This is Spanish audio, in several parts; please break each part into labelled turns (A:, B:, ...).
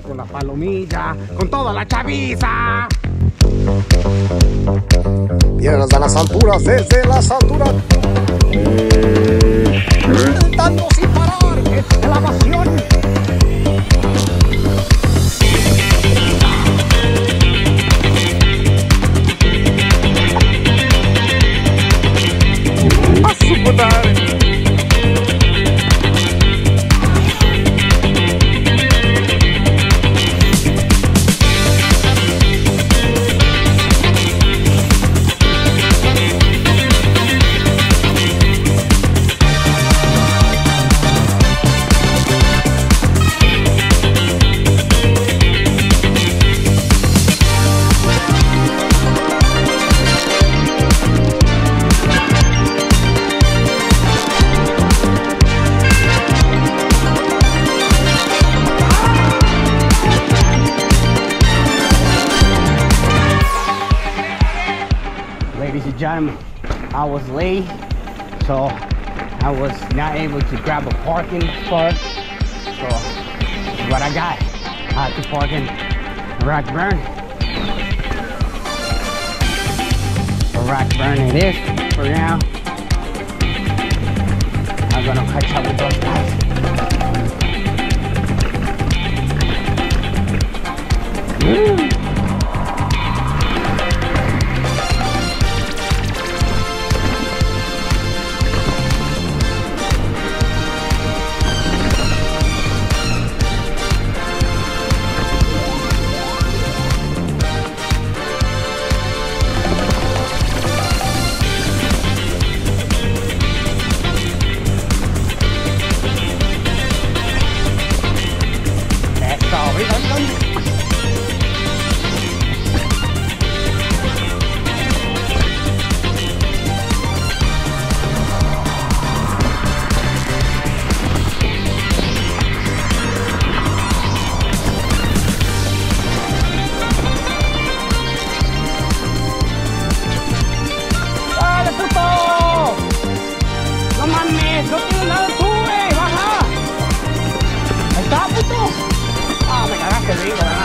A: con la palomilla, con toda la chaviza.
B: Vienen a las alturas, desde las alturas.
A: Gritando sin parar, la pasión. Gentlemen, I was late, so I was not able to grab a parking spot. So what I got. I had to park in Rockburn. Rockburn it is for now. I'm gonna catch up with those guys. El río, ¿verdad?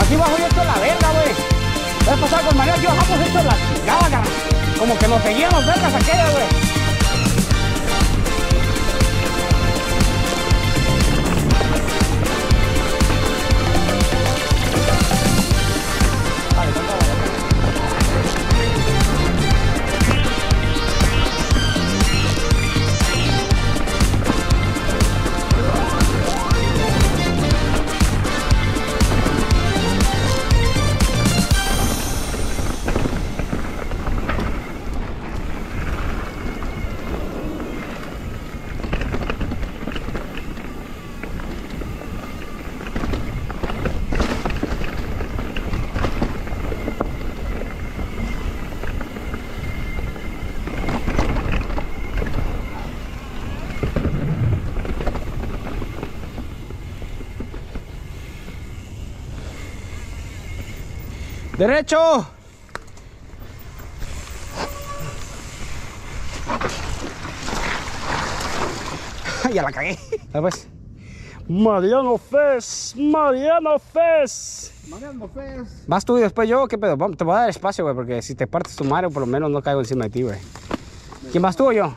A: Aquí bajo yo esto la verga, güey. Voy a pasar con María, aquí bajamos esto la chingada. Como que nos seguían los vergas aquellas, güey. ¡Derecho! Ay, ya la cagué. A ver, pues.
B: Mariano Fes, Mariano Fes.
A: Mariano Fez. ¿Vas tú y después yo? ¿Qué pedo? Te voy a dar espacio, güey, porque si te partes tu madre, por lo menos no caigo encima de ti, güey. ¿Quién vas tú o yo?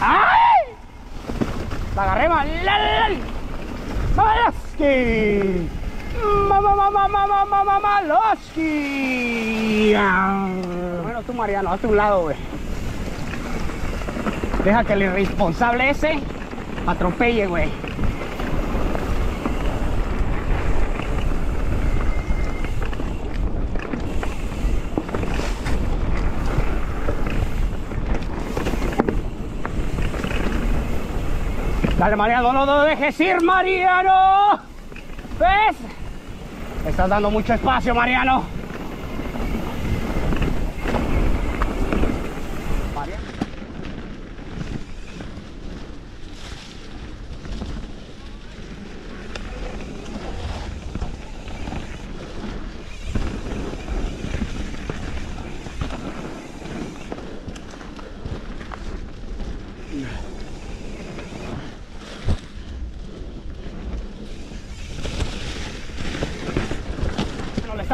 A: ¡Ay! La agarré mal. ¡Maloski! ¡Mamá, mamá, mamá, mamá, Maloski! Bueno, tú, Mariano, hazte un lado, güey. Deja que el irresponsable ese atropelle, güey. Dale, Mariano, no lo dejes ir, Mariano. ¿Ves? Estás dando mucho espacio. Mariano.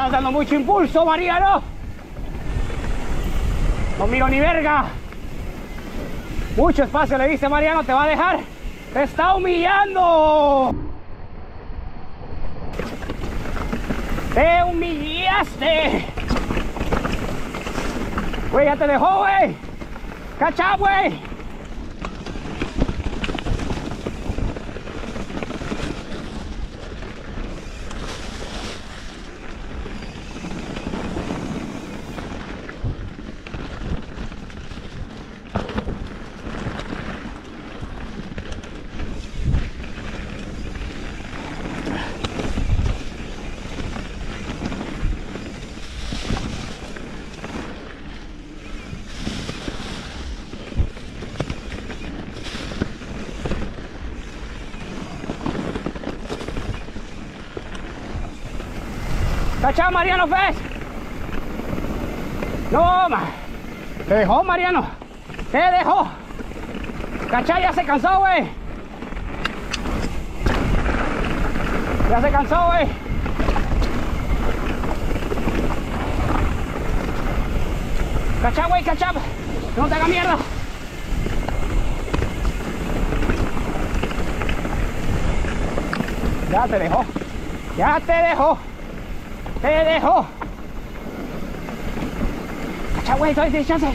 A: Estás dando mucho impulso, Mariano. No miro ni verga. Mucho espacio le dice Mariano, te va a dejar. Te está humillando. Te humillaste. Güey, ya te dejó, güey. Cacha, güey. ¿Cachao, Mariano Fes? No, ma. Te dejó, Mariano. Te dejó. ¿Cachai? Ya se cansó, güey. Ya se cansó, güey. Cachá, güey, cachá. No te haga mierda. Ya te dejó. Ya te dejó. Te dejo. Cacha, güey, todavía tienes chance.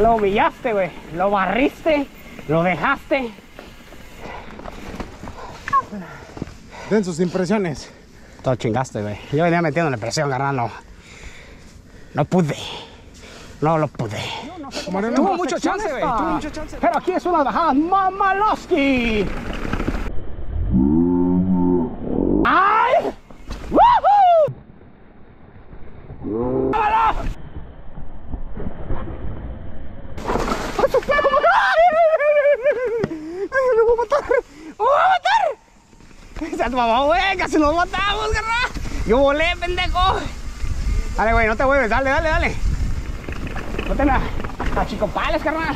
A: Lo humillaste, güey. Lo barriste. Lo dejaste.
B: Den sus impresiones.
A: Todo chingaste, güey. Yo venía metiéndole presión, carnal. No, no pude. No lo pude.
B: Mariano,
A: Tuvo
B: la
A: mucho chance, güey.
B: esta.
A: Tuvo mucho chance. Pero aquí es una bajada Mamaloski. ¡Ay! ¡Woohoo! ¡Vámonos! ¡A su perro! ¡Ay! ¡Me voy a matar! ¡Me voy a matar! ¡Se mamá, güey! ¡Casi nos matamos, carnal! ¡Yo volé, pendejo! Dale, güey, no te mueves. Dale, dale, dale. No te a chico pales, carnal.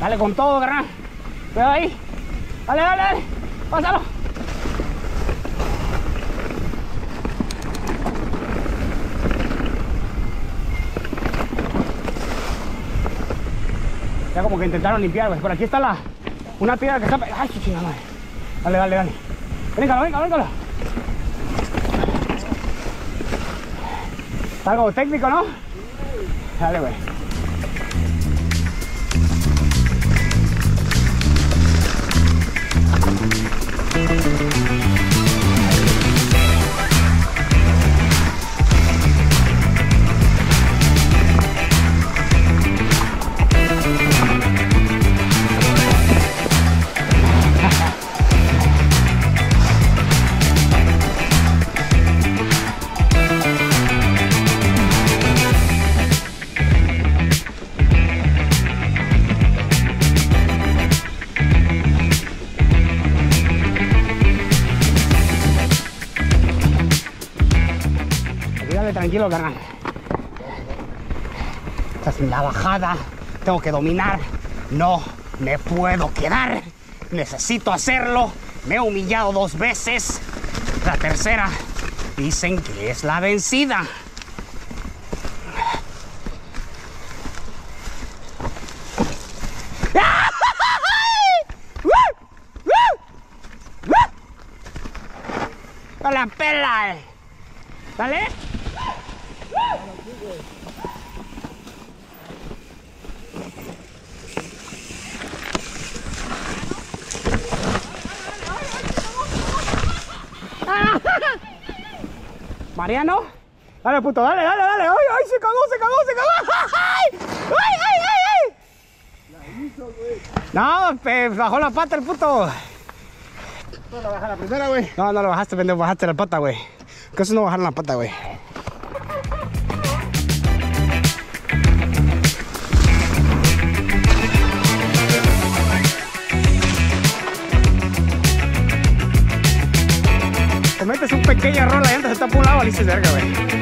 A: Dale con todo, carnal. Cuidado ahí. Dale, dale, dale. Pásalo. Ya como que intentaron limpiar, güey. Por aquí está la... Una piedra que está... Ay, chingada madre. Dale, dale, dale. Véngalo, véngalo. Está algo técnico, ¿no? Dale, güey. Tranquilo, carnal. Esta es la bajada. Tengo que dominar. No me puedo quedar. Necesito hacerlo. Me he humillado dos veces. La tercera dicen que es la vencida. ¡A la pela! eh. Mariano, dale puto, dale, dale, dale. Ay, ay, se cagó, se cagó, se cagó. Ay, ay, ay, ay, ay. No, pe, bajó la pata el puto.
B: No la baja la primera, güey.
A: No, no lo bajaste, pendejo, bajaste la pata, güey. Que eso no bajaron la pata, güey. Te metes un pequeño error, la llanta se está por un lado, verga, güey.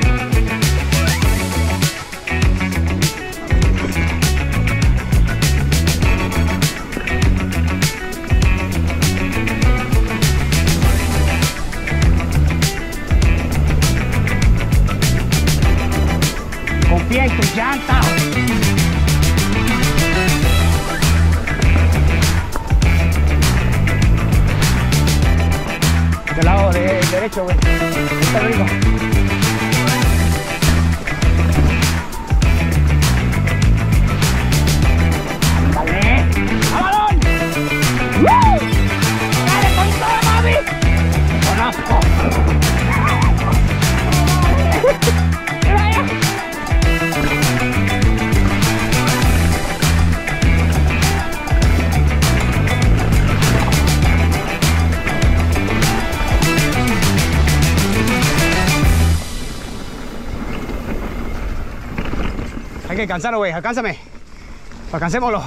A: Hay que alcanzarlo, güey. Alcánzame. Alcancémoslo.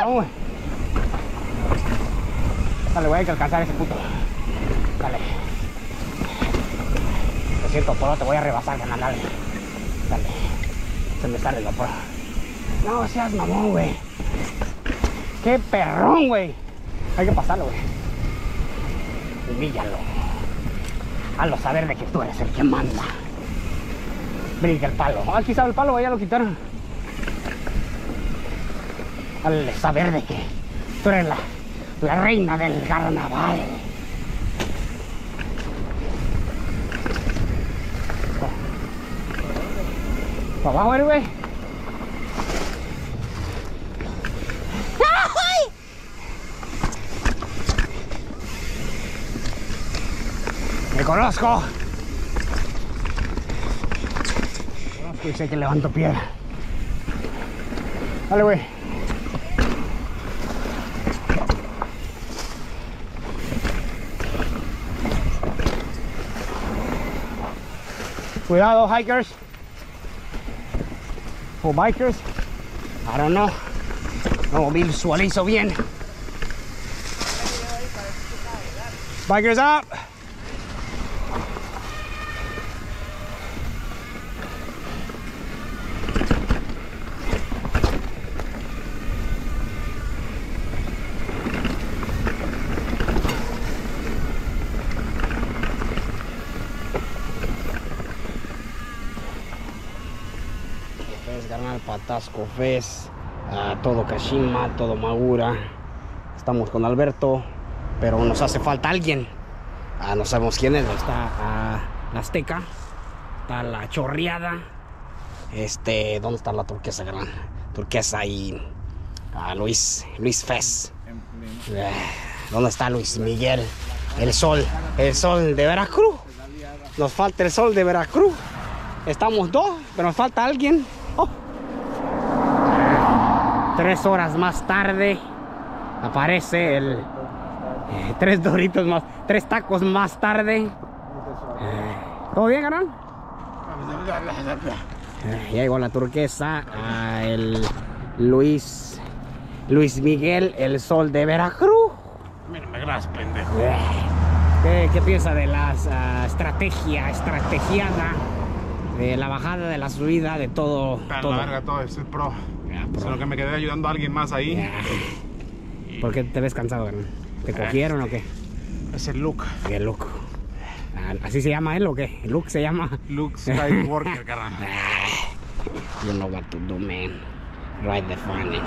A: Vamos, güey. Dale, güey, que alcanzar ese puto. Dale. Lo siento, poro, te voy a rebasar, canal. Dale. Se me sale la poro. No seas mamón, güey. Qué perrón, güey. Hay que pasarlo, güey. Humíllalo. Hazlo saber de que tú eres el que manda. Brinca el palo. Ah, aquí el palo, ya lo quitaron. Al saber de que tú eres la, la reina del carnaval. ¿Para abajo, güey? ¡Me conozco! Me conozco y sé que levanto piedra. Dale, güey. Cuidado, hikers. O bikers. I don't know. No visualizo bien. Bikers up. Carnal, Patasco Fes, ah, todo Kashima, todo Magura. Estamos con Alberto, pero nos hace falta alguien. Ah, no sabemos quién es. Está ah, la Azteca, está la Chorreada. Este, ¿dónde está la turquesa, carnal? Turquesa y ah, Luis, Luis Fes. Eh, ¿Dónde está Luis Miguel? El sol, el sol de Veracruz. Nos falta el sol de Veracruz. Estamos dos, pero nos falta alguien. Oh. Tres horas más tarde aparece el. eh, tres doritos más. Tres tacos más tarde. Eh, ¿Todo bien, carnal? Eh, ya llegó la turquesa. ah, el Luis. Luis Miguel, el sol de Veracruz.
B: Mira, me grabas, pendejo.
A: Eh, ¿Qué, qué piensa de la ah, estrategia, estrategiada, de la bajada, de la subida, de todo?
B: Está
A: todo?
B: la verga todo.
A: Ya, pro.
B: Solo que me quedé ayudando a alguien más ahí.
A: Ya. ¿Por qué te ves cansado, carnal? ¿Te cogieron o qué?
B: Es el Luke.
A: Qué loco. Ah, ¿Así se llama él o qué? ¿Luke se llama?
B: Luke Skywalker, carnal.
A: You know what to do, man. Ride the funny.